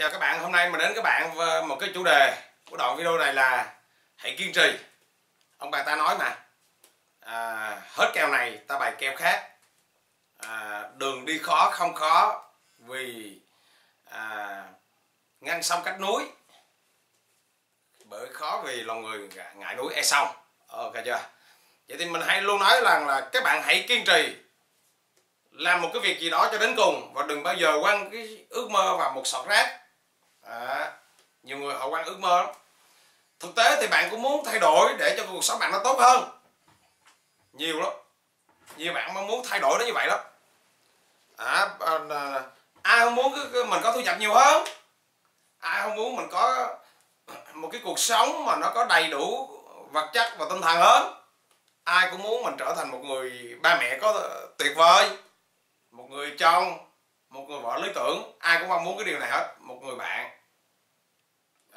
chào các bạn hôm nay mình đến các bạn với một cái chủ đề của đoạn video này là hãy kiên trì. Ông bà ta nói mà à, hết keo này ta bày keo khác. À, đường đi khó không khó vì à, ngăn sông cách núi. Bởi khó vì lòng người ngại núi e sông. Ok chưa? Vậy thì mình hay luôn nói rằng là các bạn hãy kiên trì. Làm một cái việc gì đó cho đến cùng và đừng bao giờ quăng cái ước mơ vào một sọt rác à, nhiều người họ quan ước mơ lắm. Thực tế thì bạn cũng muốn thay đổi để cho cuộc sống bạn nó tốt hơn. Nhiều lắm. Nhiều bạn mong muốn thay đổi nó như vậy đó à, à, à, ai không muốn cái, mình có thu nhập nhiều hơn? Ai không muốn mình có một cái cuộc sống mà nó có đầy đủ vật chất và tinh thần hơn? Ai cũng muốn mình trở thành một người ba mẹ có tuyệt vời một người chồng một người vợ lý tưởng. Ai cũng mong muốn cái điều này hết một người bạn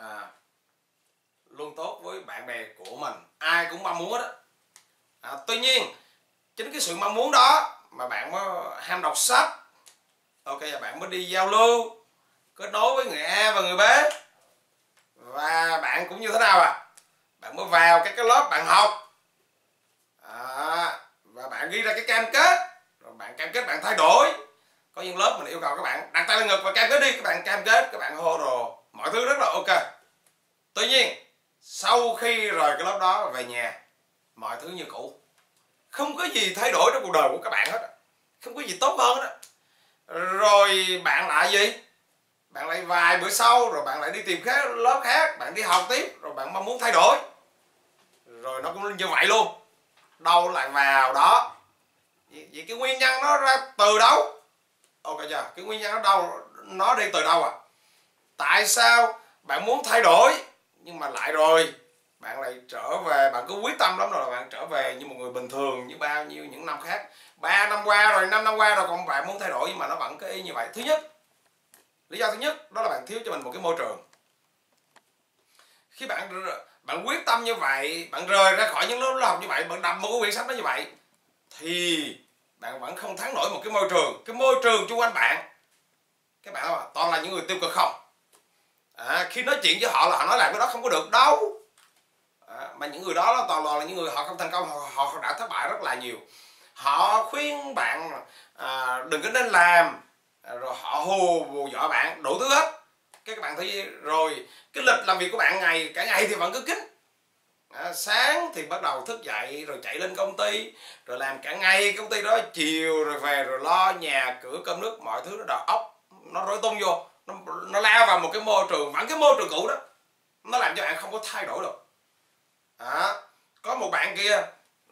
à, luôn tốt với bạn bè của mình. Ai cũng mong muốn hết à, tuy nhiên chính cái sự mong muốn đó mà bạn mới ham đọc sách ok và bạn mới đi giao lưu kết nối với người A và người B và bạn cũng như thế nào à bạn mới vào các cái lớp bạn học. À, và bạn ghi ra cái cam kết rồi bạn cam kết bạn thay đổi. Có những lớp mình yêu cầu các bạn đặt tay lên ngực và cam kết đi các bạn cam kết các bạn hô rồi mọi thứ rất là ok tuy nhiên sau khi rời cái lớp đó về nhà mọi thứ như cũ. Không có gì thay đổi trong cuộc đời của các bạn hết không có gì tốt hơn đó rồi bạn lại gì? Bạn lại vài bữa sau rồi bạn lại đi tìm khác lớp khác bạn đi học tiếp rồi bạn mong muốn thay đổi. Rồi nó cũng như vậy luôn. Đâu lại vào đó. Vậy, cái nguyên nhân nó ra từ đâu? Ok chưa? Cái nguyên nhân nó đâu nó đi từ đâu à? Tại sao bạn muốn thay đổi nhưng mà lại rồi, bạn lại trở về, bạn cứ quyết tâm lắm rồi là bạn trở về như một người bình thường như bao nhiêu những năm khác. Ba năm qua rồi, năm năm qua rồi còn bạn muốn thay đổi nhưng mà nó vẫn cứ y như vậy. Thứ nhất, lý do thứ nhất, đó là bạn thiếu cho mình một cái môi trường. Khi bạn bạn quyết tâm như vậy, bạn rời ra khỏi những lớp học như vậy, bạn đập một cái quyển sách đó như vậy, thì bạn vẫn không thắng nổi một cái môi trường. Cái môi trường chung quanh bạn, các bạn không toàn là những người tiêu cực không? À, khi nói chuyện với họ là họ nói làm cái đó không có được đâu. À, mà những người đó là toàn là những người họ không thành công họ, họ đã thất bại rất là nhiều. Họ khuyên bạn à, đừng có nên làm. À, rồi họ hù hù dọa bạn đủ thứ hết. Các bạn thấy rồi cái lịch làm việc của bạn ngày cả ngày thì vẫn cứ kín. À, sáng thì bắt đầu thức dậy rồi chạy lên công ty rồi làm cả ngày công ty đó chiều rồi về rồi lo nhà cửa cơm nước mọi thứ nó đầu óc nó rối tung vô nó, nó lao vào một cái môi trường vẫn cái môi trường cũ đó. Nó làm cho bạn không có thay đổi được. À, có một bạn kia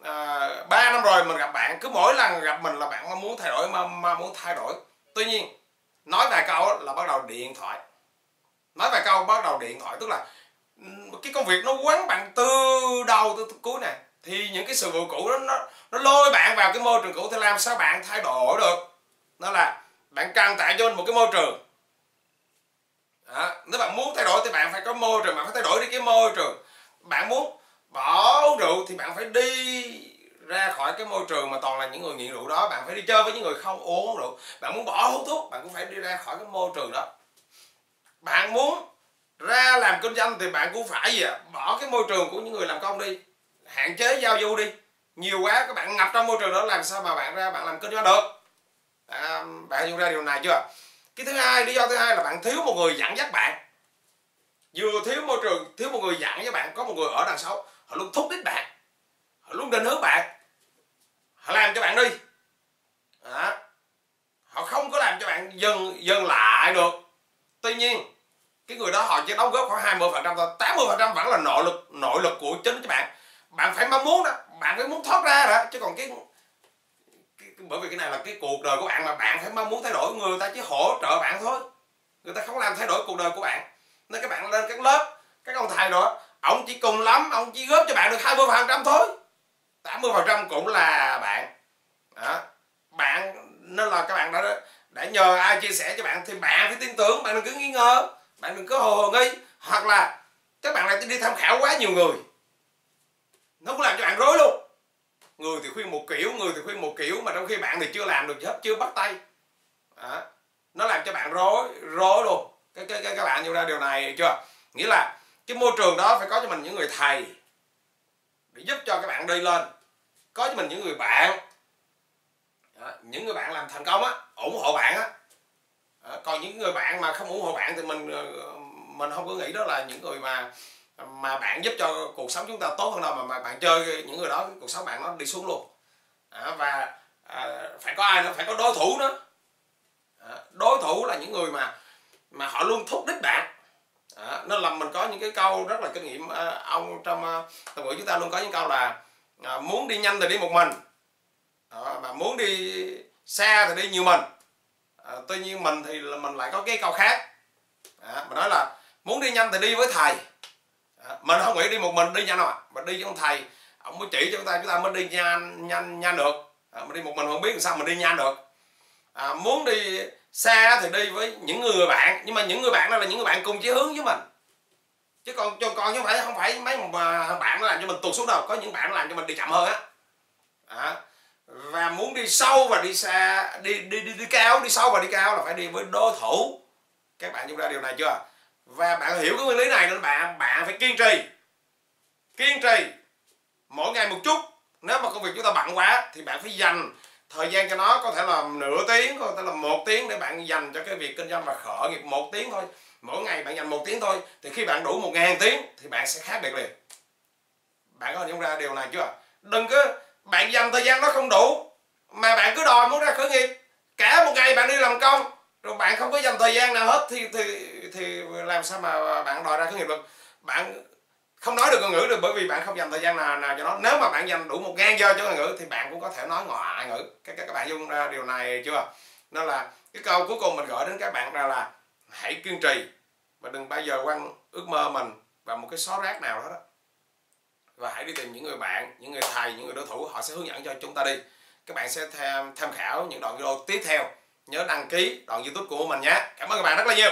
à, 3 năm rồi mình gặp bạn cứ mỗi lần gặp mình là bạn muốn thay đổi mà, mà muốn thay đổi. Tuy nhiên nói vài câu là bắt đầu điện thoại. Nói vài câu bắt đầu điện thoại tức là cái công việc nó quấn bạn từ đầu tới cuối này thì những cái sự vụ cũ đó nó nó lôi bạn vào cái môi trường cũ thì làm sao bạn thay đổi được? Nó là bạn cần tạo cho mình một cái môi trường nếu bạn muốn thay đổi thì bạn phải có môi trường bạn phải thay đổi đi cái môi trường. Bạn muốn bỏ uống rượu thì bạn phải đi ra khỏi cái môi trường mà toàn là những người nghiện rượu đó. Bạn phải đi chơi với những người không uống rượu. Bạn muốn bỏ hút thuốc bạn cũng phải đi ra khỏi cái môi trường đó. Bạn muốn ra làm kinh doanh thì bạn cũng phải gì à? bỏ cái môi trường của những người làm công đi. Hạn chế giao du đi. Nhiều quá các bạn ngập trong môi trường đó làm sao mà bạn ra bạn làm kinh doanh được? À, bạn dùng ra điều này chưa cái thứ hai lý do thứ hai là bạn thiếu một người dẫn dắt bạn. Vừa thiếu môi trường thiếu một người dẫn với bạn có một người ở đằng sau họ luôn thúc đích bạn. Họ luôn định hướng bạn. Họ làm cho bạn đi. À, họ không có làm cho bạn dừng dừng lại được. Tuy nhiên cái người đó họ chỉ đóng góp khoảng 20 phần trăm thôi. 80 phần trăm vẫn là nội lực nội lực của chính các bạn. Bạn phải mong muốn đó. Bạn phải muốn thoát ra đó. Chứ còn cái bởi vì cái này là cái cuộc đời của bạn mà bạn phải mong muốn thay đổi người ta chỉ hỗ trợ bạn thôi. Người ta không làm thay đổi cuộc đời của bạn. Nên các bạn lên các lớp, các ông thầy đó, ông chỉ cùng lắm, ông chỉ góp cho bạn được 20 phần trăm thôi. 80 phần trăm cũng là bạn. Đó. bạn nên là các bạn đã đã nhờ ai chia sẻ cho bạn thì bạn phải tin tưởng, bạn đừng cứ nghi ngờ, bạn đừng cứ hồ hồ nghi. Hoặc là các bạn lại đi tham khảo quá nhiều người. Nó cũng làm cho bạn rối luôn người thì khuyên một kiểu người thì khuyên một kiểu mà trong khi bạn thì chưa làm được gì hết chưa bắt tay. À, nó làm cho bạn rối rối luôn. Cái cái các, các bạn nhận ra điều này chưa? Nghĩa là cái môi trường đó phải có cho mình những người thầy để giúp cho các bạn đi lên. Có cho mình những người bạn. À, những người bạn làm thành công á ủng hộ bạn á. Còn những người bạn mà không ủng hộ bạn thì mình ờ, mình không có nghĩ đó là những người mà mà bạn giúp cho cuộc sống chúng ta tốt hơn đâu mà, mà bạn chơi những người đó cuộc sống bạn nó đi xuống luôn. À, và à, phải có ai nữa phải có đối thủ nữa. À, đối thủ là những người mà mà họ luôn thúc đích bạn. À, nên là mình có những cái câu rất là kinh nghiệm à, ông trong à, tập ngữ chúng ta luôn có những câu là à, muốn đi nhanh thì đi một mình à, mà muốn đi xa thì đi nhiều mình. À, tuy nhiên mình thì là mình lại có cái câu khác. À, mình nói là muốn đi nhanh thì đi với thầy mình không nghĩ đi một mình đi nhanh đâu mà đi với ông thầy. Ông mới chỉ cho chúng ta chúng ta mới đi nhanh nhanh nhanh được. À, mình đi một mình không biết làm sao mình đi nhanh được. À, muốn đi xa thì đi với những người bạn. Nhưng mà những người bạn đó là những người bạn cùng chí hướng với mình. Chứ còn cho con chứ không phải không phải mấy mà bạn nó làm cho mình tụt xuống đâu. Có những bạn nó làm cho mình đi chậm hơn á. À, và muốn đi sâu và đi xa đi đi đi, đi cao đi sâu và đi cao là phải đi với đối thủ. Các bạn chúng ta điều này chưa? Và bạn hiểu cái nguyên lý này nên bạn bạn phải kiên trì. Kiên trì. Mỗi ngày một chút. Nếu mà công việc chúng ta bận quá thì bạn phải dành thời gian cho nó, có thể là nửa tiếng, có thể là một tiếng để bạn dành cho cái việc kinh doanh và khởi nghiệp một tiếng thôi. Mỗi ngày bạn dành một tiếng thôi. Thì khi bạn đủ một ngàn tiếng thì bạn sẽ khác biệt liền. Bạn có hình dung ra điều này chưa? Đừng cứ bạn dành thời gian nó không đủ, mà bạn cứ đòi muốn ra khởi nghiệp. Cả một ngày bạn đi làm công, rồi bạn không có dành thời gian nào hết thì thì thì làm sao mà bạn đòi ra cái nghiệp lực bạn không nói được ngôn ngữ được bởi vì bạn không dành thời gian nào nào cho nó. Nếu mà bạn dành đủ một ngàn giờ cho ngôn ngữ thì bạn cũng có thể nói ngoại ngữ. Các các bạn dung ra điều này chưa? Nên là cái câu cuối cùng mình gọi đến các bạn là là hãy kiên trì và đừng bao giờ quăng ước mơ mình vào một cái xó rác nào đó, đó. Và hãy đi tìm những người bạn những người thầy những người đối thủ họ sẽ hướng dẫn cho chúng ta đi. Các bạn sẽ tham tham khảo những đoạn video tiếp theo. Nhớ đăng ký đoạn youtube của mình nhé. Cảm ơn các bạn rất là nhiều.